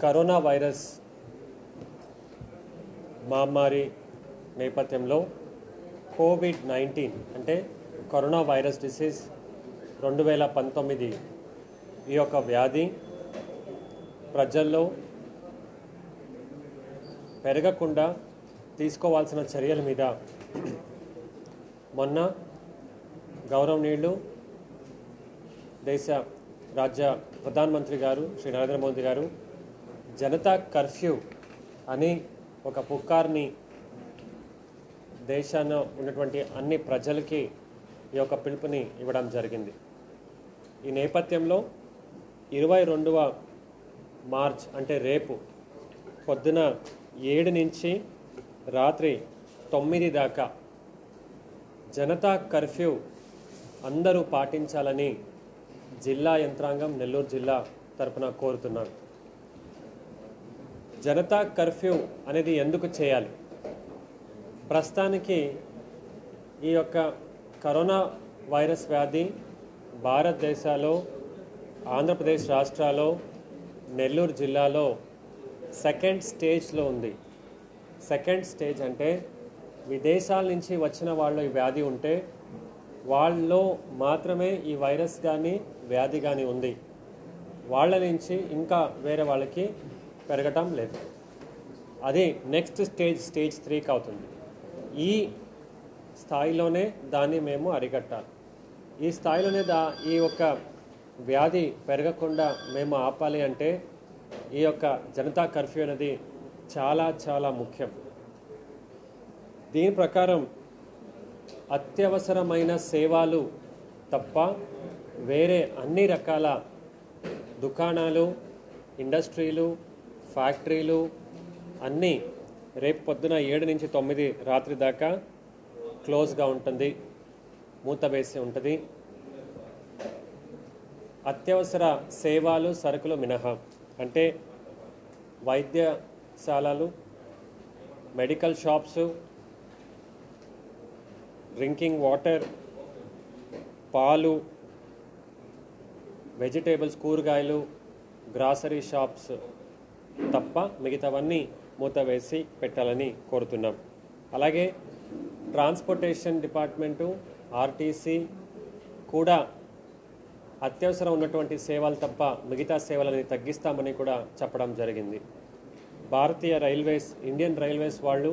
Corona virus మహమ్మారి నేపథ్యంలో Covid nineteen అంటే కరోనా వైరస్ డిసీజ్ రెండు వేల పంతొమ్మిది ఈ యొక్క వ్యాధి ప్రజల్లో పెరగకుండా తీసుకోవాల్సిన చర్యల మీద మొన్న గౌరవనీయులు దేశ రాజ్య ప్రధానమంత్రి గారు శ్రీ నరేంద్ర మోదీ గారు జనతా కర్ఫ్యూ అని ఒక పుకార్ని దేశాన ఉన్నటువంటి అన్ని ప్రజలకి ఈ యొక్క పిలుపుని ఇవ్వడం జరిగింది. ఈ నేపథ్యంలో ఇరవై రెండవ మార్చ్ అంటే రేపు పొద్దున ఏడు నుంచి రాత్రి తొమ్మిది దాకా జనతా కర్ఫ్యూ అందరూ పాటించాలని జిల్లా యంత్రాంగం నెల్లూరు జిల్లా తరపున కోరుతున్నాను. జనతా కర్ఫ్యూ అనేది ఎందుకు చేయాలి? ప్రస్తుతానికి ఈ యొక్క కరోనా వైరస్ వ్యాధి భారతదేశాలో ఆంధ్రప్రదేశ్ రాష్ట్రాల్లో నెల్లూరు జిల్లాలో సెకండ్ స్టేజ్లో ఉంది. సెకండ్ స్టేజ్ అంటే విదేశాల నుంచి వచ్చిన వాళ్ళు ఈ వ్యాధి ఉంటే వాళ్ళలో మాత్రమే ఈ వైరస్ కానీ వ్యాధి కానీ ఉంది. వాళ్ళ నుంచి ఇంకా వేరే వాళ్ళకి పెరగటం లేదు. అది నెక్స్ట్ స్టేజ్ స్టేజ్ త్రీకి అవుతుంది. ఈ స్థాయిలోనే దాన్ని మేము అరికట్టాలి. ఈ స్థాయిలోనే దా ఈ యొక్క వ్యాధి పెరగకుండా మేము ఆపాలి అంటే ఈ యొక్క జనతా కర్ఫ్యూ అనేది చాలా చాలా ముఖ్యం. దీని ప్రకారం అత్యవసరమైన సేవలు తప్ప వేరే అన్ని రకాల దుకాణాలు ఇండస్ట్రీలు ఫ్యాక్టరీలు అన్నీ రేపు పొద్దున ఏడు నుంచి తొమ్మిది రాత్రి దాకా క్లోజ్గా ఉంటుంది మూత వేసి ఉంటుంది. అత్యవసర సేవలు సరుకులు మినహా. అంటే వైద్యశాలలు మెడికల్ షాప్స్ డ్రింకింగ్ వాటర్ పాలు వెజిటేబుల్స్ కూరగాయలు గ్రాసరీ షాప్స్ తప్ప మిగతావన్నీ మూత వేసి పెట్టాలని కోరుతున్నాం. అలాగే ట్రాన్స్పోర్టేషన్ డిపార్ట్మెంటు ఆర్టీసీ కూడా అత్యవసరం ఉన్నటువంటి సేవలు తప్ప మిగతా సేవలని తగ్గిస్తామని కూడా చెప్పడం జరిగింది. భారతీయ రైల్వేస్ ఇండియన్ రైల్వేస్ వాళ్ళు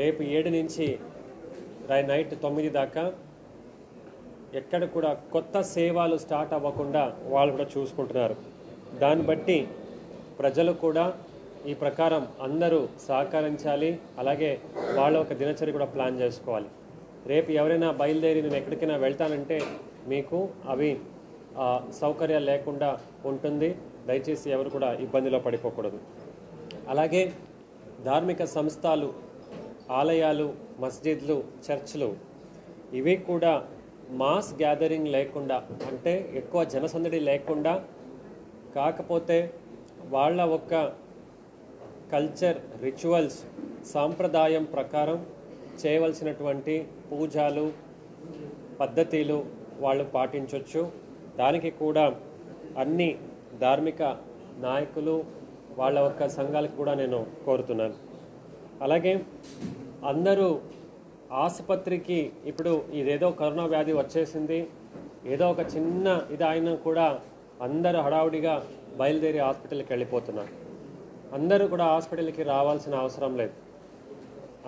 రేపు ఏడు నుంచి రై నైట్ తొమ్మిది దాకా ఎక్కడ కూడా కొత్త సేవలు స్టార్ట్ అవ్వకుండా వాళ్ళు కూడా చూసుకుంటున్నారు. దాన్ని బట్టి ప్రజలు కూడా ఈ ప్రకారం అందరూ సహకరించాలి అలాగే వాళ్ళ ఒక దినచర్య కూడా ప్లాన్ చేసుకోవాలి. రేపు ఎవరైనా బయలుదేరి నేను ఎక్కడికైనా వెళ్తానంటే మీకు అవి సౌకర్యాలు లేకుండా ఉంటుంది. దయచేసి ఎవరు కూడా ఇబ్బందిలో పడిపోకూడదు. అలాగే ధార్మిక సంస్థలు ఆలయాలు మస్జిద్లు చర్చ్లు ఇవి కూడా మాస్ గ్యాదరింగ్ లేకుండా అంటే ఎక్కువ జనసందడి లేకుండా కాకపోతే వాళ్ళ ఒక్క కల్చర్ రిచువల్స్ సాంప్రదాయం ప్రకారం చేయవలసినటువంటి పూజలు పద్ధతులు వాళ్ళు పాటించవచ్చు దానికి కూడా అన్ని ధార్మిక నాయకులు వాళ్ళ యొక్క సంఘాలకు కూడా నేను కోరుతున్నాను. అలాగే అందరూ ఆసుపత్రికి ఇప్పుడు ఇదేదో కరోనా వ్యాధి వచ్చేసింది. ఏదో ఒక చిన్న ఇది అయినా కూడా అందరూ హడావుడిగా బయలుదేరి హాస్పిటల్కి వెళ్ళిపోతున్నారు. అందరూ కూడా హాస్పిటల్కి రావాల్సిన అవసరం లేదు.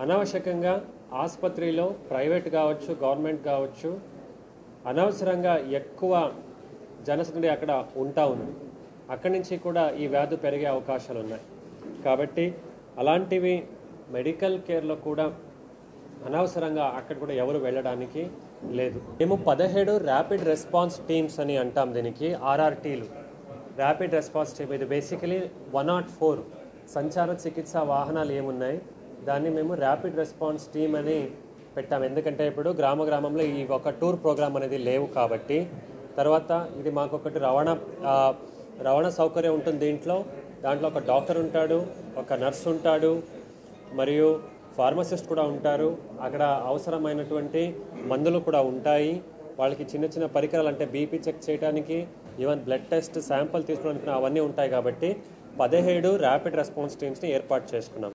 అనవశ్యకంగా ఆసుపత్రిలో ప్రైవేట్ కావచ్చు గవర్నమెంట్ కావచ్చు అనవసరంగా ఎక్కువ జనసందడి అక్కడ ఉంటా ఉంది అక్కడి నుంచి కూడా ఈ వ్యాధి పెరిగే అవకాశాలు ఉన్నాయి. కాబట్టి అలాంటివి మెడికల్ కేర్లో కూడా అనవసరంగా అక్కడ కూడా ఎవరు వెళ్ళడానికి లేదు. మేము పదిహేడు ర్యాపిడ్ రెస్పాన్స్ టీమ్స్ అని అంటాం దీనికి ఆర్ఆర్టీలు. ర్యాపిడ్ రెస్పాన్స్ టీమ్ ఇది బేసికలీ వన్ నాట్ ఫోర్. సంచార చికిత్స వాహనాలు ఏమున్నాయి? దాన్ని మేము ర్యాపిడ్ రెస్పాన్స్ టీమ్ అని పెట్టాం. ఎందుకంటే ఇప్పుడు గ్రామ గ్రామంలో ఈ ఒక టూర్ ప్రోగ్రామ్ అనేది లేవు కాబట్టి తర్వాత ఇది మాకు ఒకటి రవాణా రవాణా సౌకర్యం ఉంటుంది దీంట్లో. దాంట్లో ఒక డాక్టర్ ఉంటాడు ఒక నర్స్ ఉంటాడు మరియు ఫార్మసిస్ట్ కూడా ఉంటారు. అక్కడ అవసరమైనటువంటి మందులు కూడా ఉంటాయి. వాళ్ళకి చిన్న చిన్న పరికరాలు అంటే బీపీ చెక్ చేయడానికి ఈవెన్ బ్లడ్ టెస్ట్ శాంపుల్ తీసుకోవడానికి అవన్నీ ఉంటాయి కాబట్టి పదిహేడు ర్యాపిడ్ రెస్పాన్స్ టీమ్స్ని ఏర్పాటు చేసుకున్నాం.